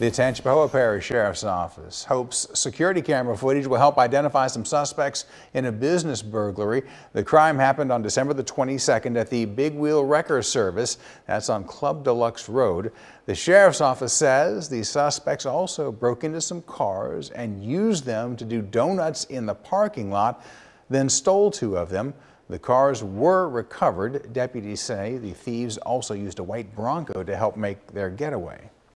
The Tangipahoa Parish Sheriff's Office hopes security camera footage will help identify some suspects in a business burglary. The crime happened on December the 22nd at the Big Wheel Wrecker Service. That's on Club Deluxe Road. The Sheriff's Office says the suspects also broke into some cars and used them to do donuts in the parking lot, then stole two of them. The cars were recovered. Deputies say the thieves also used a white Bronco to help make their getaway.